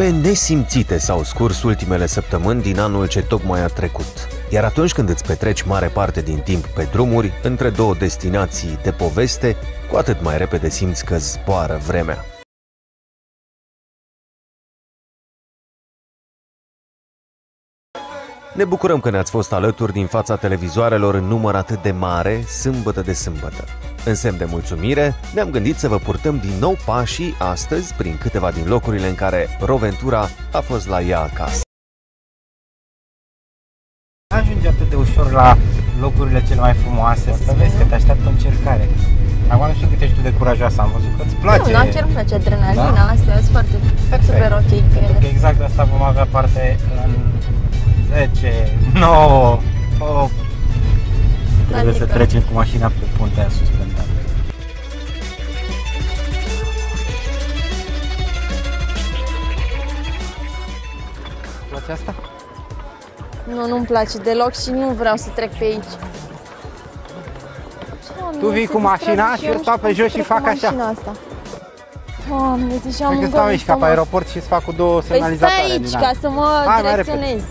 Pe nesimțite s-au scurs ultimele săptămâni din anul ce tocmai a trecut. Iar atunci când îți petreci mare parte din timp pe drumuri, între două destinații de poveste, cu atât mai repede simți că zboară vremea. Ne bucurăm că ne-ați fost alături din fața televizoarelor în număr atât de mare, sâmbătă de sâmbătă. În semn de mulțumire, ne-am gândit să vă purtăm din nou pașii astăzi prin câteva din locurile în care Roventura a fost la ea acasă. Ajunge atât de ușor la locurile cele mai frumoase, să vezi că te așteaptă o încercare. Acum nu știu cât ești tu de curajoasă, am văzut că îți place. Nu, dar chiar îmi place adrenalina, Da? astea sunt foarte Perfect. super ok cu Pentru că ele. exact de asta vom avea parte în 10, 9, 8. Trebuie să Adică- trecem cu mașina pe puntea suspendată. place asta? Nu, nu-mi place deloc și nu vreau să trec pe aici. Doamne, Tu vii se cu mașina distrează și eu nu stau știu pe cum jos să și trec fac cu așa. mașina Asta. Doamne, deja am Cred că stau aici ca pe stomac. aeroport și îți fac cu două Păi stai semnalizatoare aici din ca alea. să mă Hai, mai direcționez.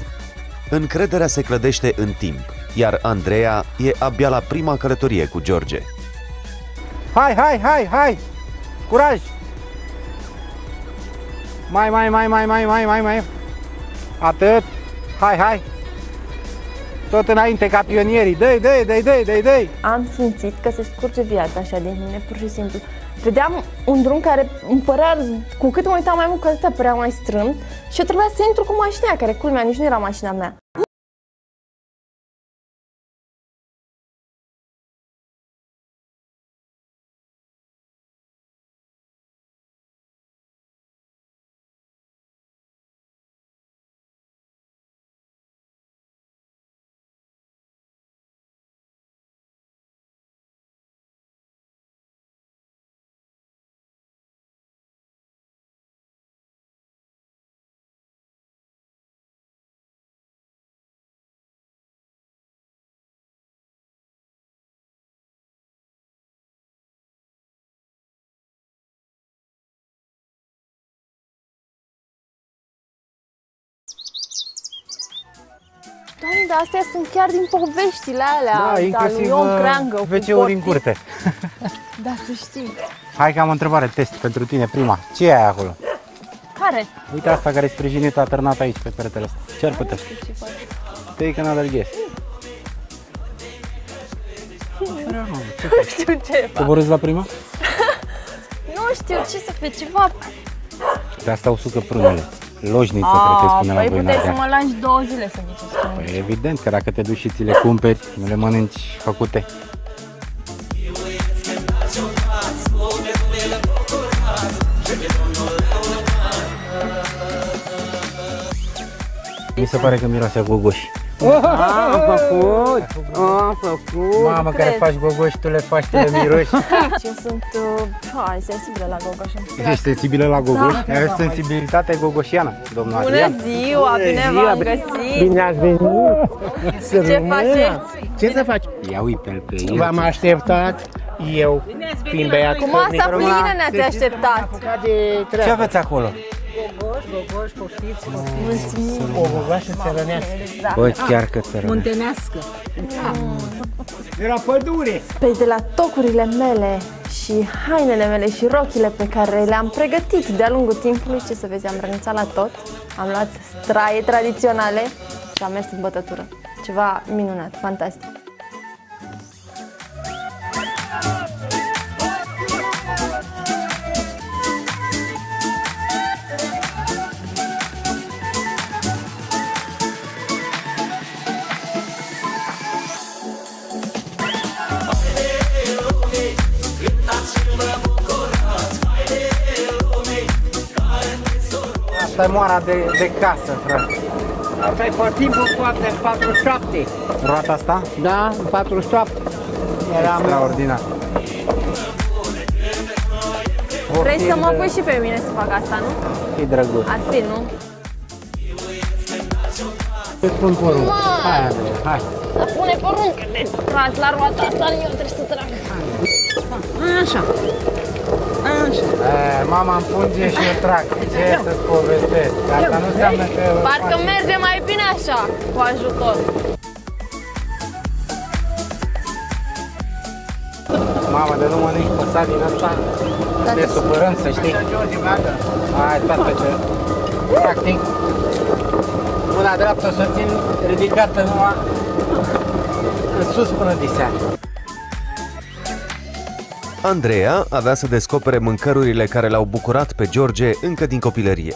Încrederea se clădește în timp, iar Andreea e abia la prima călătorie cu George. Hai, hai, hai, hai! Curaj! Mai, mai, mai, mai, mai, mai, mai, mai. Atât. Hai, hai. Tot înainte ca pionierii. Dă-i, dă-i, dă-i, dă-i, dă-i, dă-i. Am simțit că se scurge viața așa din mine, pur și simplu. Vedeam un drum care îmi părea, cu cât mă uitam mai mult, cu atât părea mai strâmt și eu trebuia să intru cu mașina aia, care culmea nici nu era mașina mea. Doamne, dar astea sunt chiar din poveștile alea, Da, al inclusiv lui Ion uh, Creangă, cu WC-uri în porții. curte. Da, să știi. Hai că am o întrebare, test pentru tine, prima. Ce e aia acolo? Care? Uite asta care e sprijinită, atârnată aici pe peretele ăsta. Ce ar putea? Ce faci? Take another guess. Nu știu ce fac. Coborâți la prima? Nu știu ce să fie, ceva... De asta usucă prunele. Loșniță, cred că îi spune la păi voi în puteai să Ardeal. mă lași două zile să ghicești. Păi evident că dacă te duci și ți le cumperi, nu le mănânci făcute. Mi se pare că miroase a gogoși. Am făcut, am făcut. Mamă, care cred. faci gogoși, tu le faci, tu le miroși. Eu sunt, uh, hai, sensibilă la gogoșă. Ești sensibilă la gogoși? Da. Ai sensibilitate gogoșiană, domnul Bună Adrian. ziua, bine ziua, v-am bine- găsit. Bine ați venit. Să Ce rămână. faceți? Ce să faci? Ia uite-l pe el. V-am așteptat eu, fiind băiat. Cu masa plină ne-ați așteptat. apucat de Ce treabă. aveți acolo? Mulțumim. O gogoașă țărănească. Exact. Bă, chiar că țărăne. Muntenească. De la pădure. Păi de la tocurile mele și hainele mele și rochile pe care le-am pregătit de-a lungul timpului, ce să vezi, am renunțat la tot, am luat straie tradiționale și am mers în bătătură. Ceva minunat, fantastic. Asta e moara de, de casă, frate. Asta e pe timpul poate în 47. Roata asta? Da, în 47. Eram Extraordinar. Vrei să mă pui și pe mine să fac asta, nu? E drăguț. Ar fi, nu? Îți pun porunc. Hai, Andrei, hai. Dar pune poruncă de tras la roata asta, eu trebuie să trag. Așa. Așa. E, mama îmi punge și eu trag. Ce să-ți povestesc? Asta nu înseamnă că... Parcă merge mai bine așa, cu ajutor. Mamă, de nu mănânci păsat din asta, Da, te supărăm, să știi. Hai, tată, ce... Practic, mâna dreaptă o să o țin ridicată numai în sus până diseară. Andreea avea să descopere mâncărurile care l-au bucurat pe George încă din copilărie.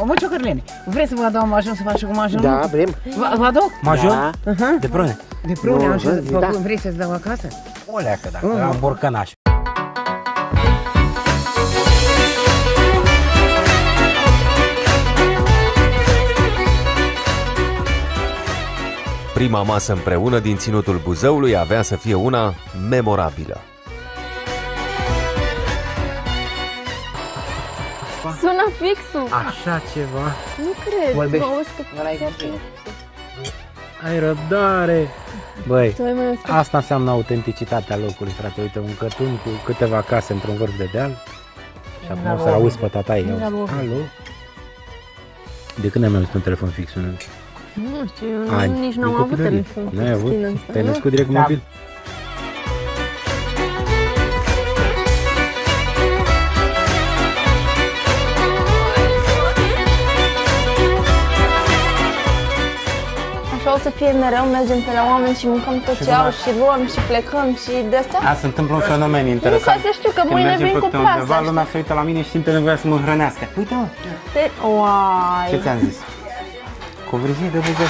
O, mă, ciocărleni, vreți să vă dau majun să faci cu majun? Da, vrem. Vă, vă aduc? Majun? Da. De prune? De prune, Nu, așa, vă- da. da. vrei să-ți dau acasă? O leacă, dacă am borcănaș. Prima masă împreună din ținutul Buzăului avea să fie una memorabilă. Sună fixul. Așa ceva. Nu cred. Vorbești. Mă auzi că chiar Ai răbdare. Băi, Tu ai mai auzi că- asta înseamnă autenticitatea locului, frate. Uite, un cătun cu câteva case într-un vârf de deal. Și acum o să auzi pe tata ei. Alo? De când am auzit un telefon fix sunând? Nu știu, eu Ani. nici n-am Din avut copilărie. telefon. N-ai avut? din ăsta, Te-ai nu? născut direct cu mobil? Așa o să fie mereu, mergem pe la oameni și mâncăm tot ce au și luăm și plecăm și de astea. A, se întâmplă un fenomen Nu, interesant. ca să știu că Când mâine mergem vin pe cu câte undeva, plasa. lumea se uită la mine și simte nevoia să mă hrănească. Uite mă, Te... Uai. ce ți-am zis? Covrizii de buze.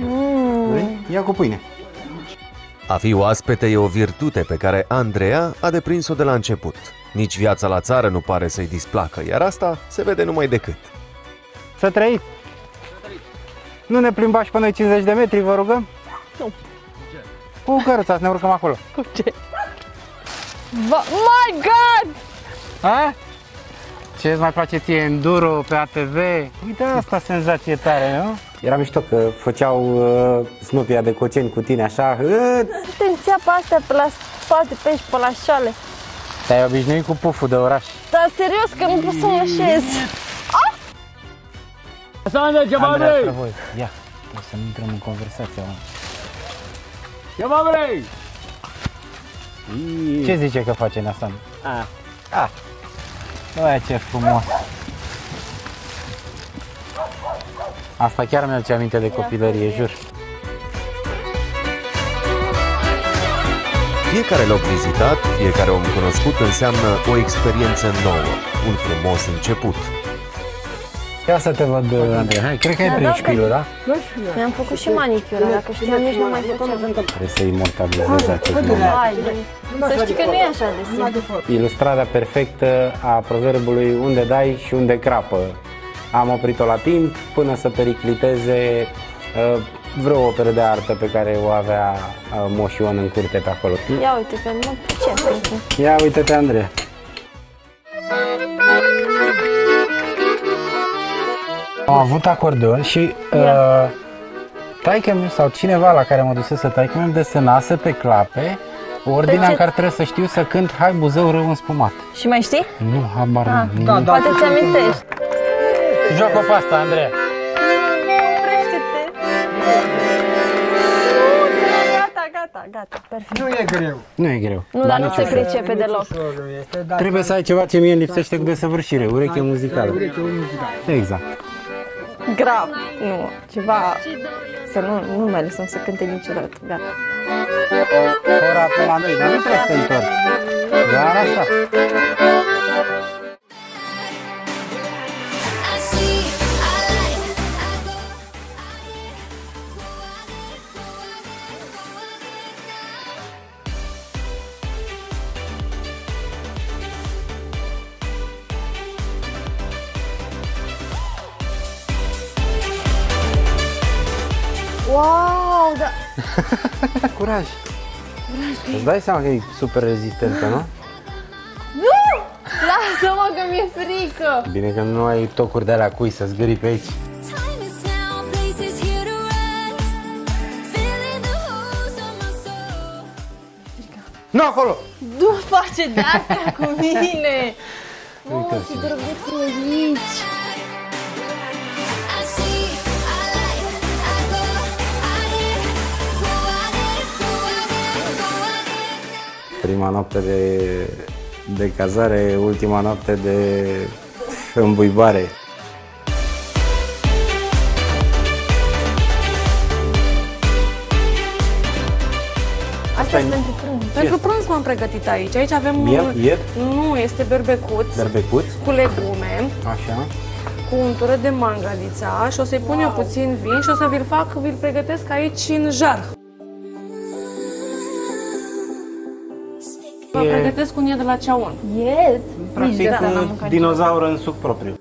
Mm. Vrei? Ia cu pâine. A fi oaspete e o virtute pe care Andreea a deprins-o de la început. Nici viața la țară nu pare să-i displacă, iar asta se vede numai decât. Să trăiți! Nu ne plimbați până 50 de metri, vă rugăm? Nu. Cu căruța să ne urcăm acolo. Va... My God! A? Ce îți mai place ție, enduro pe ATV? Uite asta senzație tare, nu? Era mișto că făceau uh, snopia de coceni cu tine așa. Îți... Te țeapă astea pe la spate, pe aici, pe la șale. Te-ai obișnuit cu puful de oraș. Dar serios că nu pot să mă așez. Sandra, ce mai Andreea, vrei? spre voi. Ia, o să nu intrăm în conversație, mă. Ce mai vrei? Ce zice că face Nasan? A. A. Băi, ce frumos. Asta chiar mi-aduce aminte de copilărie, jur. Fiecare loc vizitat, fiecare om cunoscut înseamnă o experiență nouă, un frumos început. Ia să te văd, Andrei. Hai, cred că ai Da, prins da, șpilul, da? Mi-am făcut și manicura, dacă știam nici nu mai făceam. Trebuie să imortalizezi acest moment. Hai, să știi că nu e așa de simplu. Ilustrarea perfectă a proverbului unde dai și unde crapă. Am oprit-o la timp până să pericliteze uh, vreo operă de artă pe care o avea uh, Moș Ion în curte pe acolo. Ia uite că nu pricep. Ia uite-te, Andrei. Am avut acordeon și uh, taică mi sau cineva la care mă dusese taică mi desenase pe clape ordinea ce- în care trebuie să știu să cânt Hai Buzău rău înspumat. Și mai știi? Nu, habar Ah, nu. da, Poate ți amintești. Joacă pe asta, Andrei. Oprește-te. Gata, gata, gata, perfect. Nu e greu. Nu e greu. Nu, dar nu se pricepe deloc. Este, dar Trebuie să ai ceva ce mie îmi lipsește cu desăvârșire, ureche muzicală. ureche muzicală. Exact. Grav. Nu, ceva... Să nu, nu mai lăsăm să cânte niciodată. Gata. Ora pe la noi, dar nu trebuie să te întorci. Doar așa. Wow, da... Curaj. Îți dai seama că e super rezistentă, nu? Nu! Lasă-mă că mi-e frică! Bine că nu ai tocuri de alea cui să zgâri pe aici. Time is now, place is here to rest. Feeling the holes on my soul. Nu acolo! Nu face de asta cu mine! Oh, ce drăguț e aici! Prima noapte de, de cazare, ultima noapte de îmbuibare. Asta e pentru prânz. Pentru prânz m-am pregătit aici. Aici avem... Miel? un- Ied? Nu, este berbecuț Berbecuț, cu legume, așa. cu untură de mangalița și o să-i pun eu puțin vin și o să vi-l fac, vi-l pregătesc aici în jar. Vă E- pregătesc un ied de la ceaun. Ied? Nici Practic, de asta n-am un mâncat. dinozaur în suc propriu.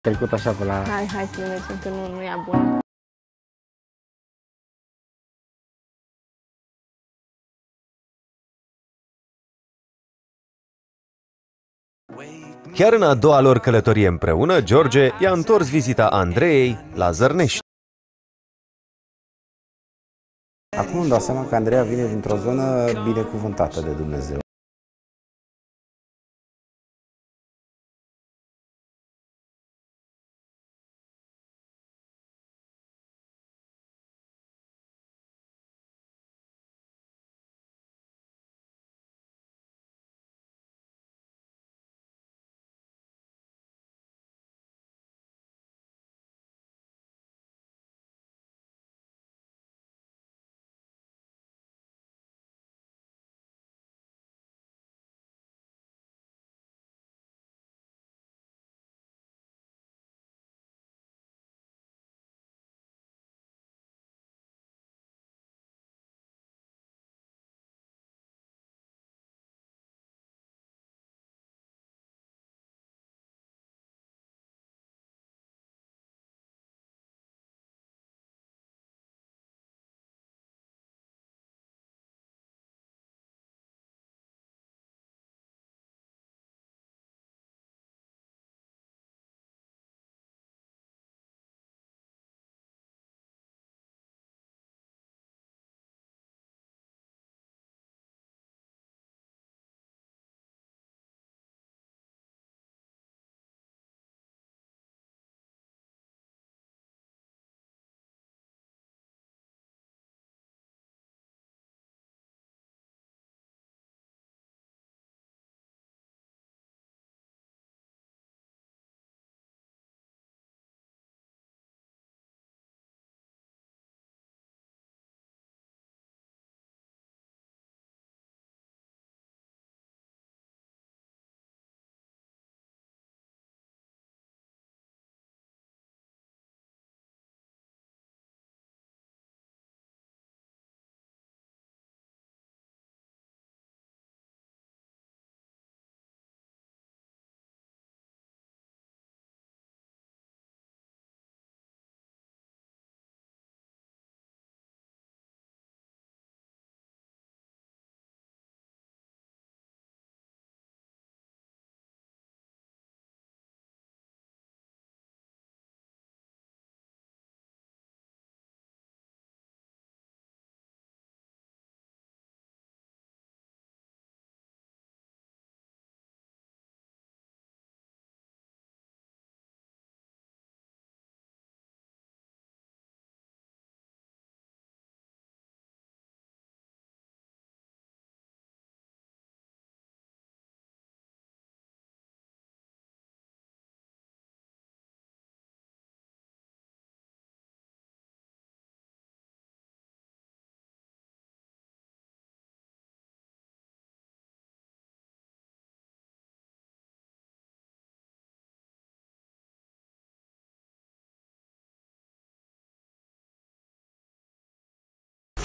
Trecut așa pe la... Hai, hai să ne mergem, că nu, nu e bun. Chiar în a doua lor călătorie împreună, George i-a întors vizita Andreei la Zărnești. Acum îmi dau seama că Andreea vine dintr-o zonă binecuvântată de Dumnezeu.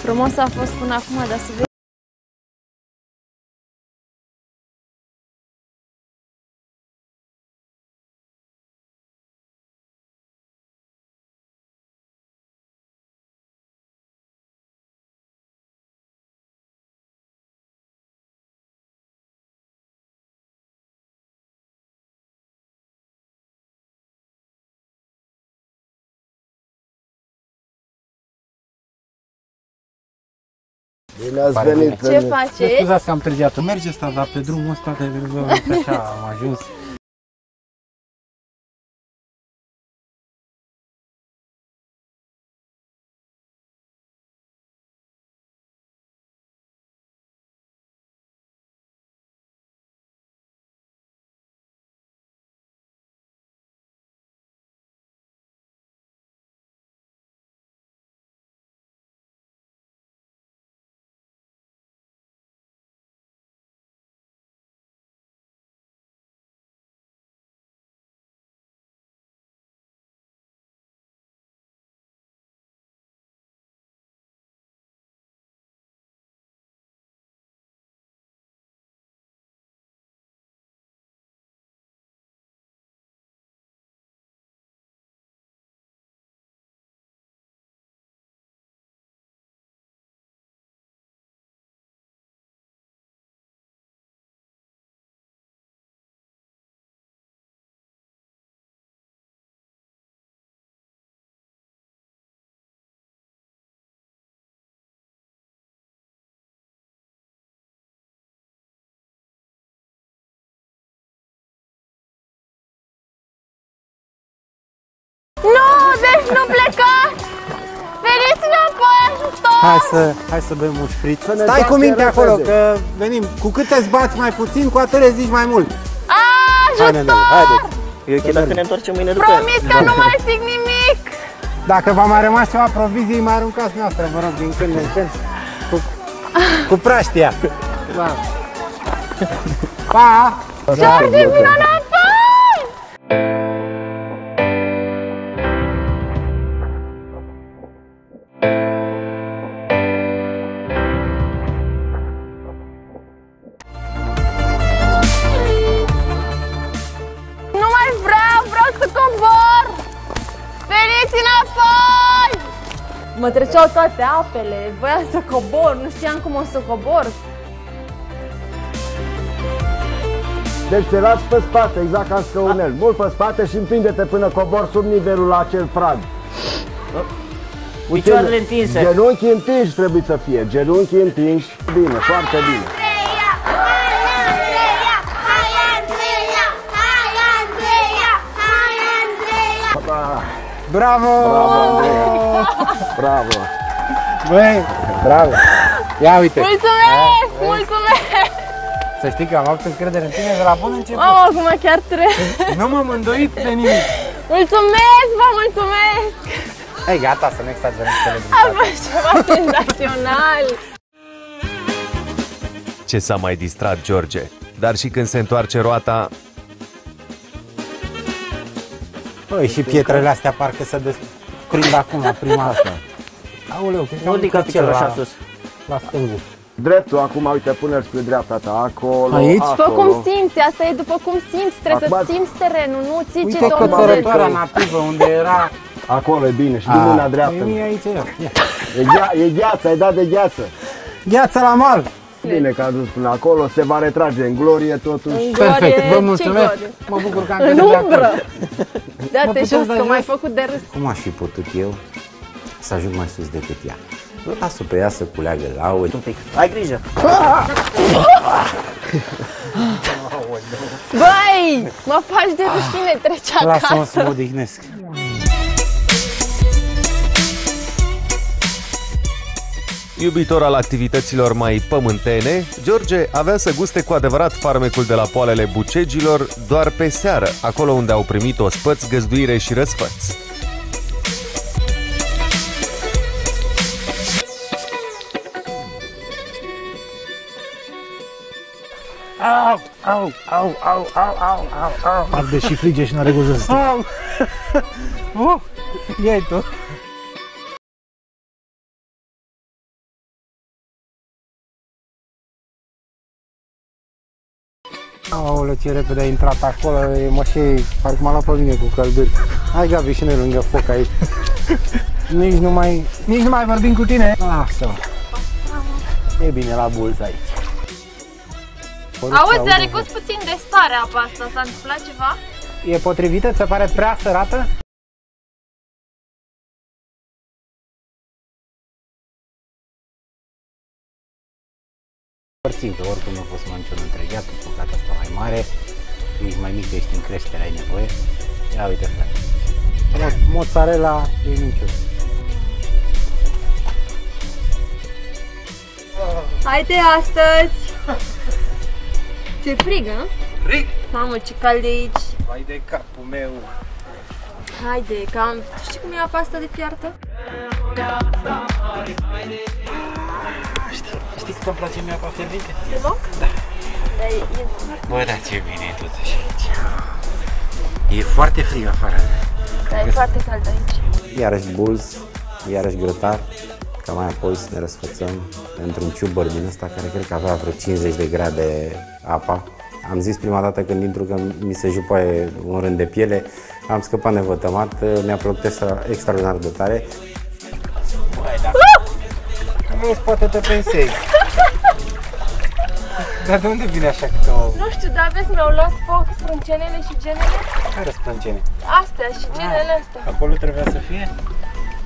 Frumos a fost până acum, dar să vedem. Bine ați venit! Ce faceți? Scuzați că am târziat. Merge asta, dar pe drumul ăsta de uite așa am ajuns. Nu, deci nu plecați! Veniți înapoi, ajutor! Hai să, hai să bem un șpriț. Stai cu minte acolo, că venim. Cu cât îți bați mai puțin, cu atât le zici mai mult. Hai, nene, Ajutor! haideți. E ok dacă ne întoarcem mâine după ea. Promit că nu mai zic nimic! Dacă v-a mai rămas ceva provizii, mai aruncați noastră, vă rog, din când în când. Cu, cu praștia. Pa! Pa! George, vină Mă treceau toate apele, voiam să cobor, nu știam cum o să cobor. Deci te lași pe spate, exact ca scăunel. Mult pe spate și împinde-te până cobor sub nivelul la acel prag. Uite, Picioarele întinse. Genunchii întinși trebuie să fie. Genunchii întinși. Bine, foarte bine. Ba, Bravo! Bravo, Andreea. Bravo. Băi, bravo! Ia uite, Mulțumesc, mulțumesc! să știi că am avut încredere în tine de la bun început. Mamă, acum chiar trebuie. Nu m-am îndoit de nimic. Mulțumesc, vă mulțumesc! Hai, gata, să nu exagerăm A celebritatea. fost ceva senzațional! Ce s-a mai distrat George. Dar și când se întoarce roata, Păi, și pietrele astea parcă se desprind acum la prima dată. Aoleu, cred că Nu am ridica urcat cel piciorul așa la, sus. la stângul. Dreptul, acum uite, pune-l spre dreapta ta, acolo, Aici? După acolo. cum simți, asta e după cum simți, trebuie Acum- să simți terenul, nu ții ce Uite domnule. cățărătoarea nativă unde era... Acolo e bine și din mâna dreaptă. Păi mie aici e. Ia. E, ghea, e gheață, ai dat de gheață. Gheață la mal! Bine că a dus până acolo, se va retrage în glorie totuși. În Perfect, glorie, vă ce mulțumesc. glorie? Mă bucur că am În căzut de umbră! acord. Da-te puteți jos, da că jos? m-ai făcut de râs. Cum aș fi putut eu să ajung mai sus decât ea? Lasă pe ea să culeagă lauri. Un pic. Ai grijă. Băi, mă faci de rușine, treci Lasă-mă să mă acasă. odihnesc. Iubitor al activităților mai pământene, George avea să guste cu adevărat farmecul de la poalele bucegilor doar pe seară, acolo unde au primit ospăți, găzduire și răsfăț. Au, au, au, au, au, au, au, au. Arde și frige și n-are gust de să Au! Uh, Ia-i tu! Aoleu, ce repede ai intrat acolo, e mășei, parcă m-a luat pe mine cu călduri. Hai Gabi și noi lângă foc aici. nici nu mai, nici nu mai vorbim cu tine. Lasă E bine la bulți aici. Auzi, are cos puțin de stare apa asta, s-a întâmplat ceva? E potrivită? Ți se pare prea sărată? Părțim că oricum nu fost niciun întregat, cu bucata asta mai mare, ești mai mic, ești în creștere, ai nevoie. Ia uite, frate. Mo- Mozzarella e niciun. Haide astăzi! Ți-e frig, nu? Frig? Mamă, ce cald e aici! Vai de capul meu! Haide, că am... Tu știi cum e apa asta de fiartă? Știi, știți cât îmi place mie apa fierbinte? Deloc? Da. Dar e, e... Bă, da, ce bine e totuși aici. E foarte frig afară. Dar e foarte cald aici. Iarăși bulz, iarăși grătar, ca mai apoi să ne răsfățăm într-un ciubăr din ăsta care cred că avea vreo 50 de grade apa. Am zis prima dată când intru că mi se jupoaie un rând de piele, am scăpat nevătămat, mi-a plăcut extra, extraordinar de tare. Băi, da. Nu poate te pensezi. Dar de unde vine așa câte o... Nu știu, dar vezi, mi-au luat foc sprâncenele și genele. Care sprâncene? Astea și genele astea. Acolo trebuia să fie?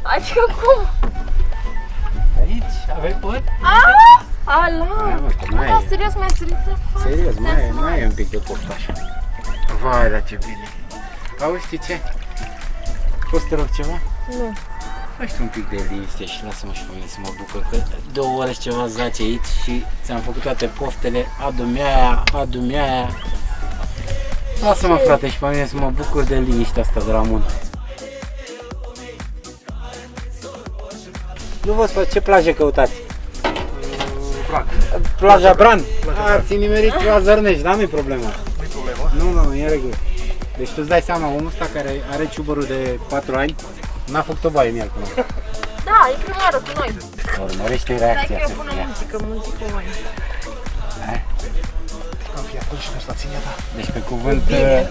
Adică cum? Aici? Aveai păr? Ah! Ala! Hai, mă, că mai Da, e. serios, mi-a sărit în față. Serios, mai e, Ți-am mai e un pic de poftă așa. Vai, dar ce bine. Auzi, știi ce? Poți să te rog ceva? Nu. Faci un pic de liniște și lasă-mă și pe mine să mă bucur, că două ore și ceva zace aici și ți-am făcut toate poftele, adu-mi aia, adu-mi aia. Lasă-mă frate și pe mine să mă bucur de liniștea asta de la munte. Nu vă spun ce plajă căutați? Plaja Bran? A, ți nimerit la Zărnești, dar nu-i problema. Nu-i problema? Nu, nu, nu, e în regulă. Deci tu îți dai seama, omul ăsta care are ciubărul de 4 ani, n-a făcut o baie în el până acum. Da, e prima oară cu noi. Urmărește Stai că reacția eu să pun fie. muzică, muzică mai. Am fi atunci și stațiunea ta. Deci pe cuvânt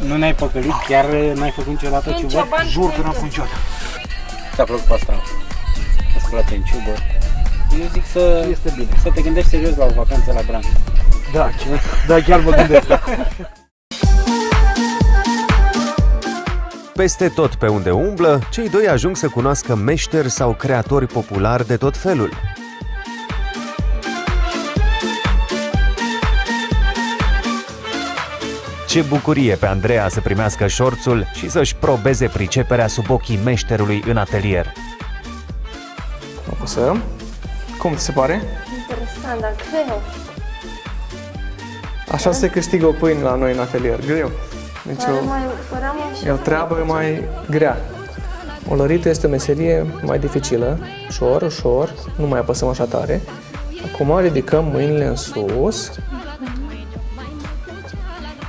nu ne-ai păcălit, chiar n-ai făcut niciodată În ciubăr? cioban Jur că n-am cu făcut niciodată. Ți-a plăcut pe asta? Îți place în ciubăr? Eu zic să, Este bine. să te gândești serios la o vacanță la Bran. Da, ce- da, chiar mă gândesc. Peste tot pe unde umblă, cei doi ajung să cunoască meșteri sau creatori populari de tot felul. Ce bucurie pe Andreea să primească șorțul și să-și probeze priceperea sub ochii meșterului în atelier. Apăsăm. Cum ți se pare? Interesant, dar greu. Așa se câștigă o pâine la noi în atelier. Greu. Deci Pare o, mai, părea mai e o treabă mai grea. Olăritul este o meserie mai dificilă, ușor, ușor, nu mai apăsăm așa tare. Acum ridicăm mâinile în sus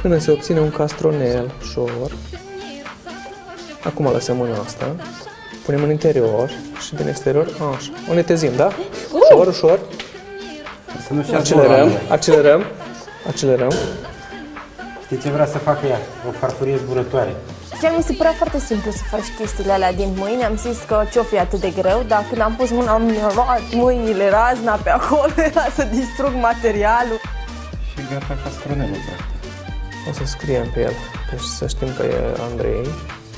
până se obține un castronel ușor. Acum lăsăm mâna asta, punem în interior și din exterior, așa. O netezim, da? Ușor, ușor. Să nu Accelerăm, accelerăm, accelerăm. Știi ce vrea să facă ea? O farfurie zburătoare. Chiar mi se părea foarte simplu să faci chestiile alea din mâini. Am zis că ce-o fi atât de greu, dar când am pus mâna, mi-a luat mâinile razna pe acolo, era să distrug materialul. Și gata castronelul, practic. O să scriem pe el, deci să știm că e Andrei,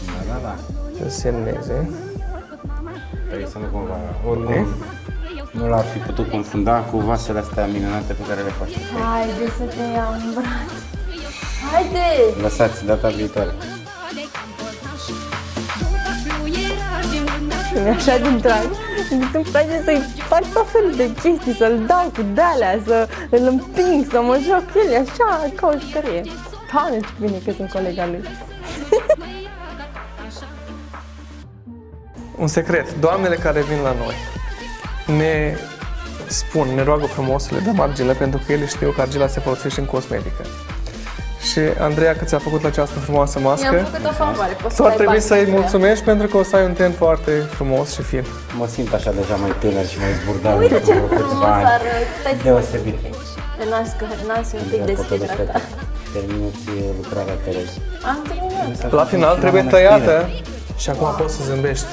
Da, da, da. să semneze. Păi să nu cumva, oricum nu l-ar fi putut confunda cu vasele astea minunate pe care le faci. Haide să te iau în braț. Haide! Lăsați data viitoare. Și așa din drag, îmi place să-i fac tot felul de chestii, să-l dau cu dalea, să îl împing, să mă joc cu el, așa, ca o jucărie. Doamne, ce bine că sunt colega lui. Un secret, doamnele care vin la noi ne spun, ne roagă frumos să le dăm argilă pentru că ele știu că argila se folosește în cosmetică. Și Andreea, că ți-a făcut această frumoasă mască, Mi-am făcut o favoare, poți tu ar dai trebui bani să-i pentru ea. mulțumești pentru că o să ai un ten foarte frumos și fin. Mă simt așa deja mai tânăr și mai zburdat. Uite ce după câțiva frumos ani. arăt, stai să Deosebit. Pe nas, că nasul e un pic Ia foto de deshidratat. fete. terminați lucrarea teren. Am terminat. La final trebuie tăiată și acum poți să zâmbești.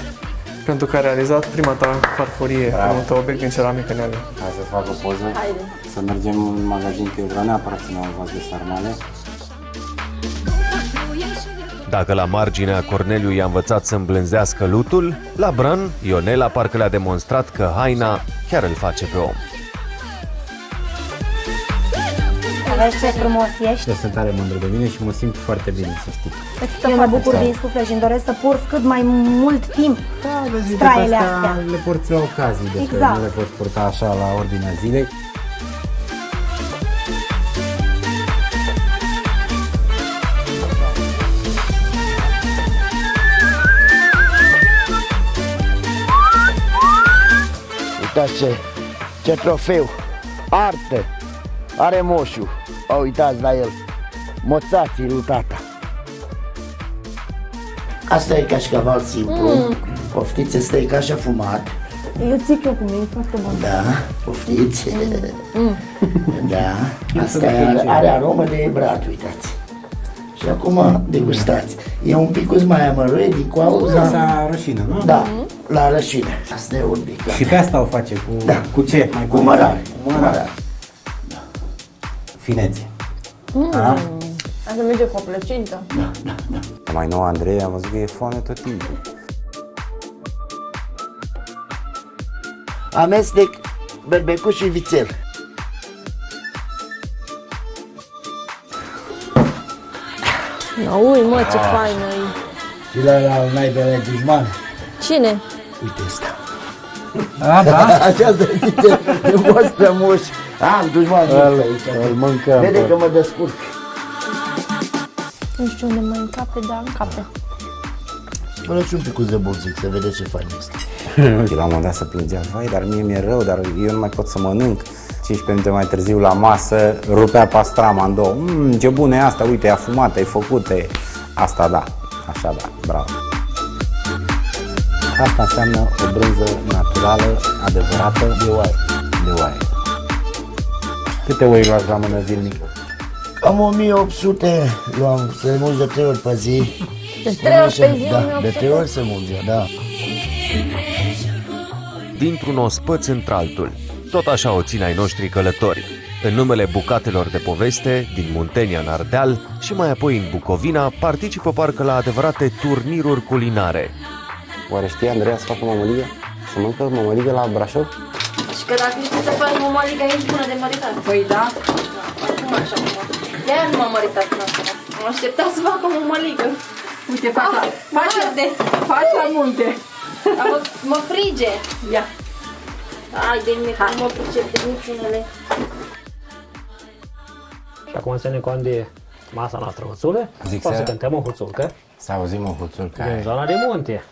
Pentru că ai realizat prima ta farfurie, primul tău obiect din ceramică neagră. Hai să fac o poză. Haide. Să mergem în magazin, că eu vreau neapărat să ne iau vas de sarmale. Dacă la marginea Corneliu i-a învățat să îmblânzească lutul, la Bran, Ionela parcă le-a demonstrat că haina chiar îl face pe om. Vezi ce frumos ești? Eu sunt tare mândru de mine și mă simt foarte bine, să știi. Eu mă bucur din suflet și îmi doresc să purți cât mai mult timp straiele astea. le porți la ocazii, deci Exact. nu le poți purta așa la ordinea zilei. Uitați ce, ce trofeu, artă, are moșul. O, uitați la el, moțații lui tata. Asta e cașcaval simplu. Mm. Poftiți, asta e cașa fumat. Eu zic eu cum e, e foarte bun. Da, poftiți. Mm. Da, asta are, are aromă de brat, uitați. Și acum degustați. E un pic mai amărât din cauza... Sa rășină, nu? Da, la rășină. Asta e un pic. Și pe asta o face cu, Da. cu ce? Mai Cu mărare. Cu mărare. Finețe. Mm. Da? Asta merge cu o plăcintă. Mai nou Andrei am văzut că e foame tot timpul. Amestec berbecuș și vițel. No, ui, mă, ce faină e. Și la la naibele dușman. Cine? Uite asta. A, da? Așa se zice, de mostră moș. Am dușman. Îl- îl mâncăm Vede tot. că mă descurc. Nu știu unde mă încape, dar încape. Mă lăși un pic de burzic să vede ce fain este. Și la un moment dat să plângea, vai, dar mie mi-e rău, dar eu nu mai pot să mănânc. 15 minute mai târziu la masă, rupea pastrama în două. Mmm, ce bună e asta, uite, e afumată, e făcută. e." Asta da, așa da, bravo. Asta înseamnă o brânză naturală, adevărată, de oaie. De oaie. Câte oi luați la mână zilnic? Cam 1800 luam, să le mulgi de 3 ori pe zi. De trei ori pe zi, Da, 1800? de 3 ori se mulge, da. Dintr-un ospăț într-altul. Tot așa o țin ai noștri călători. În numele bucatelor de poveste, din Muntenia în Ardeal și mai apoi în Bucovina, participă parcă la adevărate turniruri culinare. Oare știi, Andreea, să facă mămăligă? Să mănâncă mămăligă la Brașov? Și că dacă știi să faci mămăliga, ești bună de măritat. Păi da. Acum așa, acum. De-aia nu m-am măritat până acum. Am așteptat să fac o mămăligă. Uite, faci la, faci la, de, faci la munte. Dar mă, mă frige. Ia. Ai de mine, că nu mă pricep de niciunele. Și acum ținem cont de masa noastră huțulă. Zic Poate să să- cântăm o huțulcă Să auzim o huțul din care... zona de munte.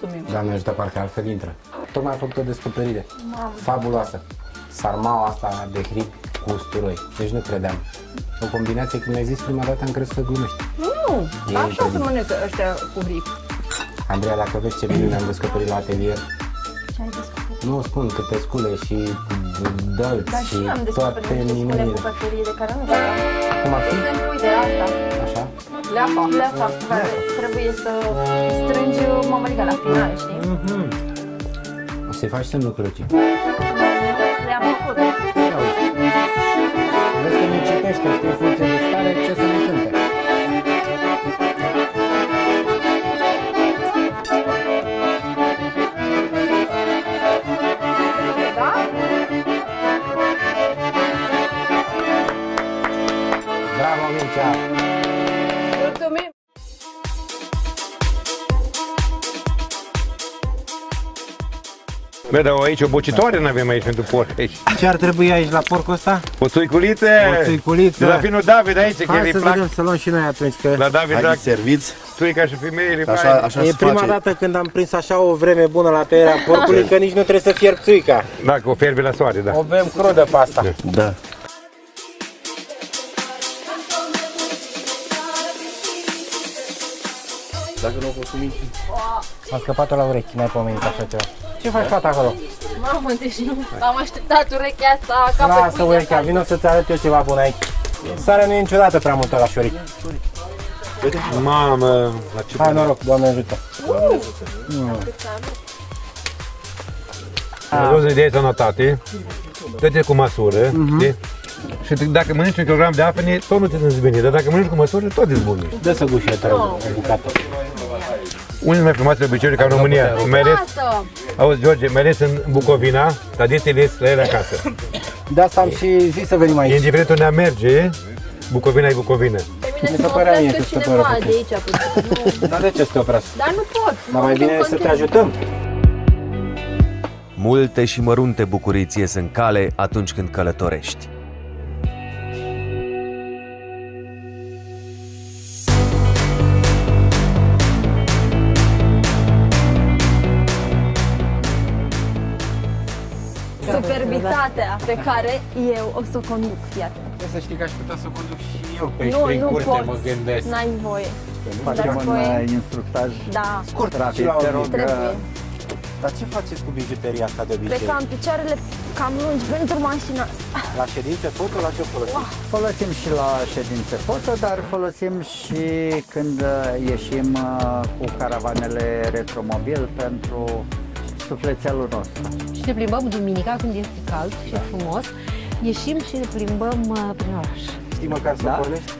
Mulțumim. Doamne ajută, parcă altfel intră. Tocmai a făcut o descoperire. Fabuloasă. Sarmaua asta de hrip cu usturoi. Deci nu credeam. O combinație, când mi-ai zis prima dată, am crezut că glumești. Nu, E așa se incredibil. mănâncă ăștia cu hrip. Andreea, dacă vezi ce bine ne-am descoperit la atelier, Ce ai descoperit? nu spun câte scule și dălți Dar și și eu am toate descoperit niște scule minunile. cu factorii de care nu știam. Cum ar De fi? exemplu, uite asta. Așa? Leafa. Leafa, care trebuie să strângi mămăliga la final, știi? Mhm. O să-i faci semnul crucii. Le-am făcut. Ia uite. Vezi că ne citește, știi, în funcție de stare, ce să ne cânte. Bravo, Mircea! Bă, dar aici o bocitoare nu avem aici pentru porc aici. Ce ar trebui aici la porcul ăsta? O țuiculiță! O țuiculiță. De la finul David aici, că Hai îi să plac. vedem, să luăm și noi atunci, că... La David, Hai, drag, serviți. țuica și femeile Așa- faine. așa E se prima face. dată când am prins așa o vreme bună la tăierea porcului, că nici nu trebuie să fierb țuica. Dacă o fierbi la soare, da. O bem crudă pe asta. Da. Dacă nu o consumi Am scăpat la urechi, n-ai pomenit așa ceva. Ce faci fata acolo? Mamă, deci nu am așteptat urechea asta ca pe Lasă mine. urechea, vină să-ți arăt eu ceva bun aici. Sarea nu e niciodată prea multă la șoric. Mamă, la ce Hai noroc, Doamne ajută. Mm. Am văzut de sănătate, toate cu măsură, știi? Și dacă mănânci un kilogram de afene, tot nu te simți bine, dar dacă mănânci cu măsură, tot ești bun. Dă să gușe te rog, o bucată. Unul mai frumoase obiceiuri ca în România, mai ales, auzi George, mai ales în Bucovina, tradițiile sunt la ele acasă. De asta am și zis să venim aici. Indiferent unde merge, Bucovina e Bucovina. Pe mine Mi să se mă părea mie oprească că se cineva pare de aici puțin. Nu. Dar de ce să te oprească? Dar nu pot. Dar mai bine e să te ajutăm. Multe și mărunte bucurii ți ies în cale atunci când călătorești. Pe care eu o să o conduc, fiată. Trebuie să știi că aș putea să o conduc și eu pe Nu, prin nu curte, poți. mă gândesc. N-ai voie. Facem Dați un voie? uh, instructaj Da. Scurt, și rapid, la te o rog. zi. Trebuie. Dar ce faceți cu bijuteria asta de Cred obicei? că am picioarele cam lungi pentru mașina asta. La ședințe foto, la ce folosiți? Folosim și la ședințe foto, dar folosim și când uh, ieșim uh, cu caravanele retromobil pentru sufletelul nostru. Și ne plimbăm duminica când este cald și e frumos. Ieșim și ne plimbăm uh, prin oraș. Știi măcar să Da. pornești?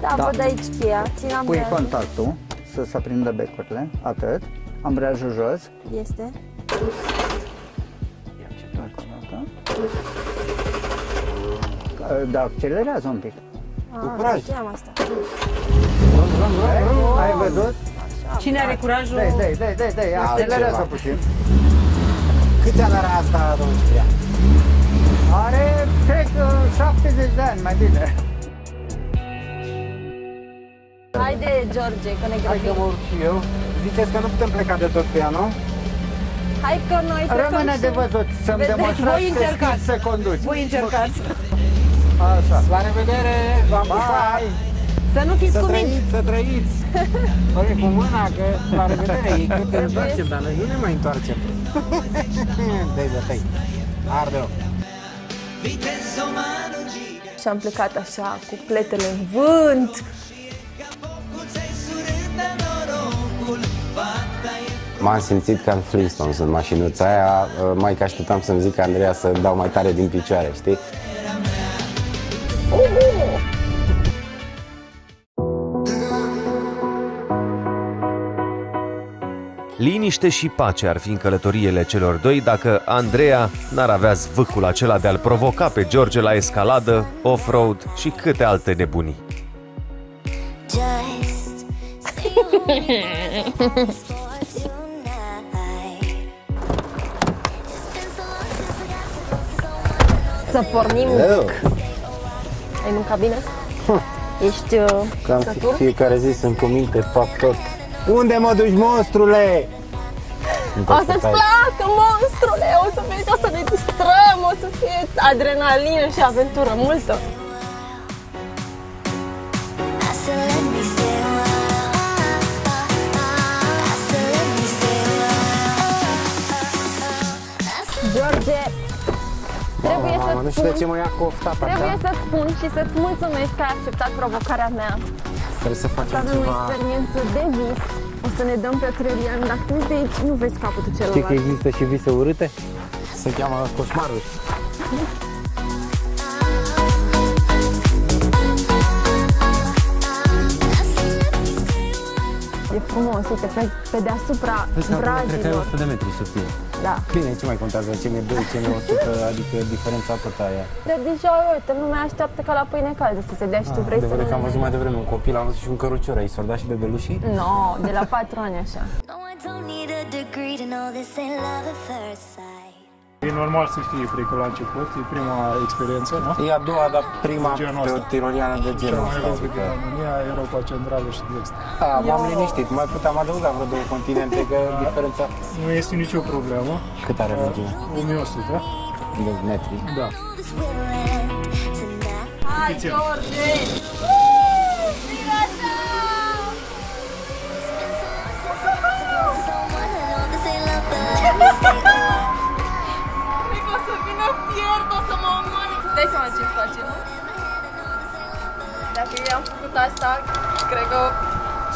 Da, Da. văd aici cheia. Țin Pui ambreiajul. contactul să se aprindă becurile, atât. Ambreiajul jos. Este. Da, accelerează un pic. Ah, curaj. știam asta. Ai văzut? Cine are curajul? Dai, dai, dai, dai, dai, accelerează Altceva. puțin. Câți ani are asta, domnul Ciprian? Are, cred că 70 de ani, mai bine. Haide, George, că ne Hai că grăbim. mă urc și eu. Ziceți că nu putem pleca de tot pe ea, nu? Hai că noi plecăm Rămâne și- de văzut să-mi Vedem. demonstrați Voi că încercați. știți să conduci. Voi încercați. Așa. La revedere! V-am pupat! Să nu fiți Să cu mine. trăiți, să trăiți! Păi cu mâna, că la revedere, e cât te întoarcem, dar noi nu ne mai întoarcem. Dai de tăi. Arde-o! Și am plecat așa, cu pletele în vânt. M-am simțit ca în Flintstones în mașinuța aia, mai că așteptam să-mi zic Andreea să dau mai tare din picioare, știi? Liniște și pace ar fi în călătoriile celor doi dacă Andreea n-ar avea zvâcul acela de a-l provoca pe George la escaladă, off-road și câte alte nebunii. Just Să pornim. Hello. Ai mâncat bine? Ești uh, Cam sătul? fiecare zi sunt cu minte, fac tot. Unde mă duci, monstrule? O să-ți placă, monstrule! O să vezi, o să ne distrăm, o să fie adrenalină și aventură multă. I said, let me stay a while. I said, let me stay a while. George, trebuie Mamă, nu să-ți știu de spun, ce mă ia cofta pe trebuie așa. să-ți spun și să-ți mulțumesc că ai acceptat provocarea mea. Trebuie să Să facem avem o ceva... experiență de vis. O să ne dăm pe Trelian. Dacă tu ești de aici, nu vezi capătul Știi că celălalt. există și vise urâte? Se cheamă coșmaruri. Frumos, uite, pe, pe deasupra Vezi că acolo cred că ai brazilor. 100 de metri sub tine. Da. Bine, ce mai contează? Ce mi-e 2, ce mi-e 100, adică diferența tot aia. De deja, uite, lumea așteaptă ca la pâine caldă să se dea și tu vrei să Adevărul că am ne... văzut mai devreme un copil, am văzut și un cărucior, ai sordat și bebelușii? No, de la 4 ani așa. E normal să fie frică la început, e prima experiență, nu? E a doua, dar prima Genul ăsta. tiroliană de Cea genul mai ăsta. rău zic decât că- România, Europa Centrală și de Est. Da, m-am liniștit. Mai puteam adăuga vreo două continente, că diferența... Nu este nicio problemă. Cât are lungimea? 1100. De metri. Da. Hai, Puțin. George! Cred dai seama ce face, nu? Dacă eu am făcut asta, cred că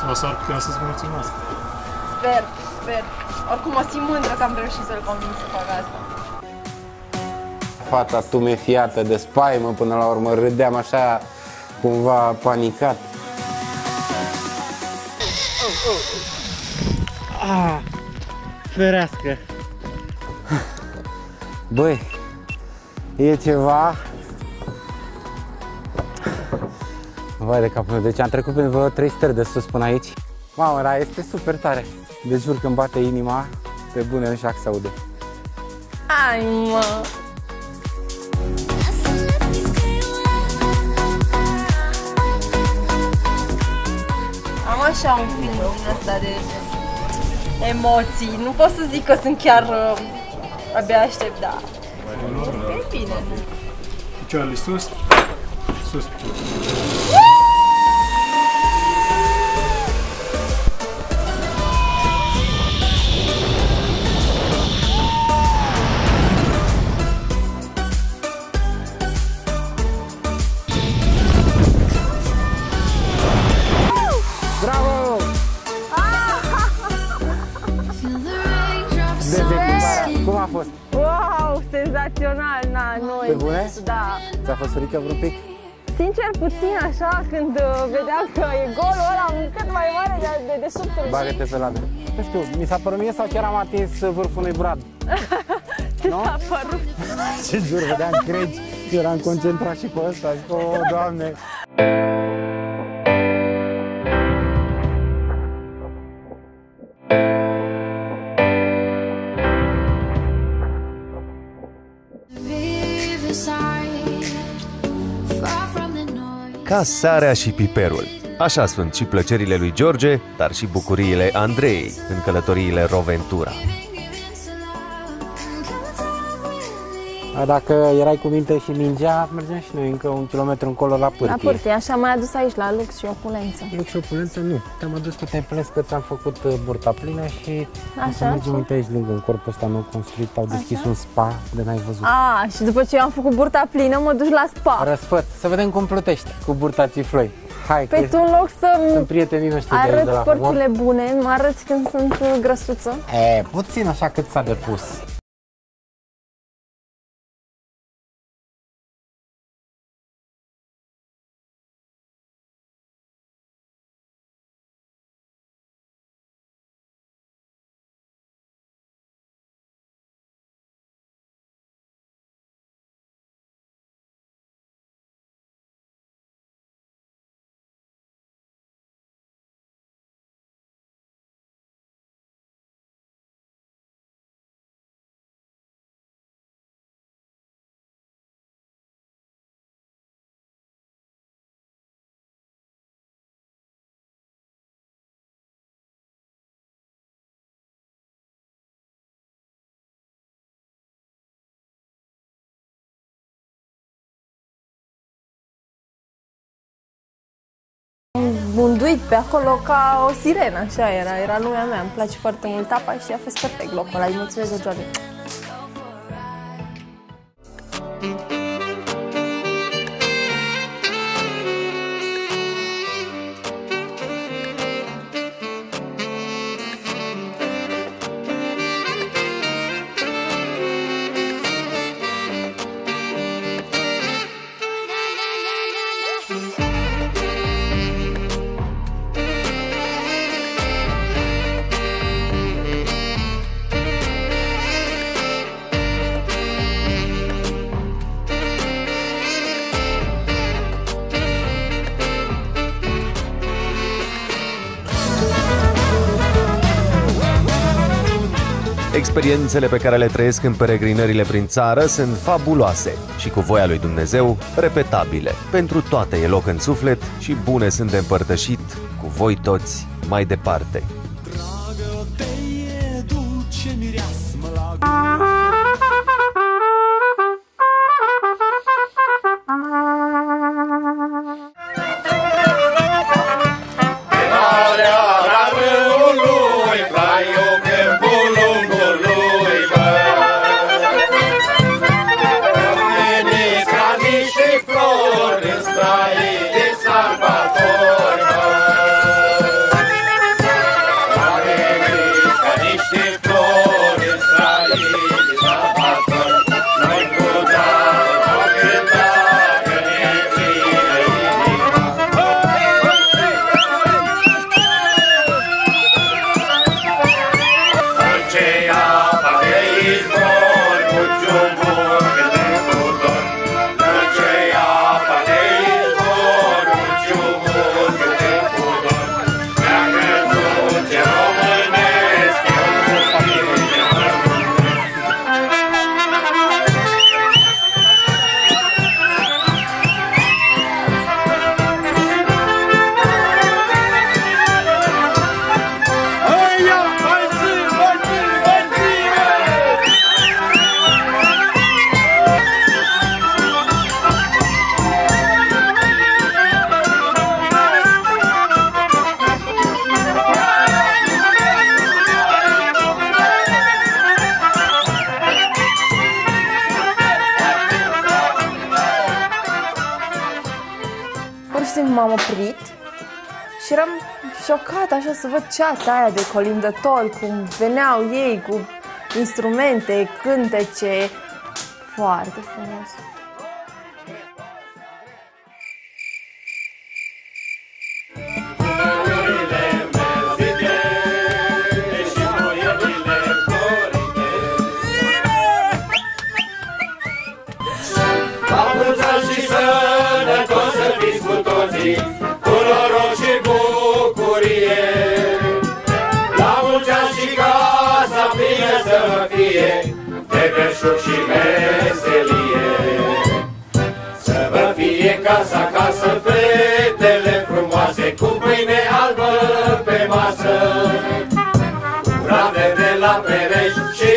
Sau s-ar putea să-ți mulțumesc. sper, sper. Oricum mă simt mândră că am reușit să-l conving să facă asta. Fata tumefiată de spaimă până la urmă râdeam așa cumva panicat. Ah, ferească. Băi, e ceva... Vai de capul meu, deci am trecut prin vreo 3 stări de sus până aici. Mamă, dar este super tare. De jur când bate inima, pe bune nu știu dacă se aude. Ai, mă! Am așa un film din asta de emoții. Nu pot să zic că sunt chiar uh, abia aștept, da. E bine. Picioarele sus. Sus picioarele. Ți-a fost frică vreun pic? Sincer, puțin așa, când uh, vedeam că e golul ăla cât mai mare de, de desubtul. Bagă-te pe ladă. Nu știu, mi s-a părut mie sau chiar am atins vârful unui brad? Ce s-a părut? Ce jur, vedeam cregi. Eu eram concentrat și pe ăsta. Zic, o, Doamne. Ca sarea și piperul. Așa sunt și plăcerile lui George, dar și bucuriile Andrei în călătoriile Roventura. Dacă erai cu minte și mingea, mergeam și noi încă un kilometru încolo la pârtie. La pârtie, așa m-ai adus aici la lux și opulență. Lux și opulență nu. Te-am adus că te-ai plâns că ți-am făcut uh, burta plină și o să Așa, mergem și? uite aici lângă în corpul ăsta nou construit. Au deschis Așa. un spa de n-ai văzut. A, și după ce eu am făcut burta plină, mă duci la spa. Răsfăț, să vedem cum plutești cu burta țifloi. Hai, Pe că tu în loc să sunt prietenii noștri de aici de arăți la părțile humor. bune, mă arăți când sunt uh, grăsuță. E, puțin așa cât s-a depus. Bunduit pe acolo ca o sirenă, așa era, era lumea mea. Îmi place foarte mult apa și a fost perfect locul ăla. Îi mulțumesc de Experiențele pe care le trăiesc în peregrinările prin țară sunt fabuloase și cu voia lui Dumnezeu repetabile. Pentru toate e loc în suflet și bune sunt de împărtășit cu voi toți mai departe. Șocată așa să văd ceata aia de colindători, cum veneau ei cu instrumente, cântece. Foarte frumos. Plină să vă fie, de belșug și veselie. Să vă fie casa acasă, fetele frumoase, cu pâine albă pe masă. Cu brade de la pereți și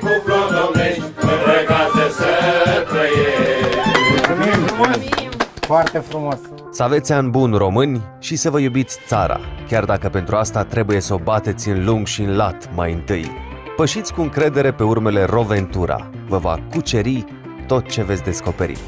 cu flori domnești, în casă să trăiești. Foarte frumos. Să aveți an bun români și să vă iubiți țara, chiar dacă pentru asta trebuie să o bateți în lung și în lat mai întâi. Pășiți cu încredere pe urmele Roventura, vă va cuceri tot ce veți descoperi.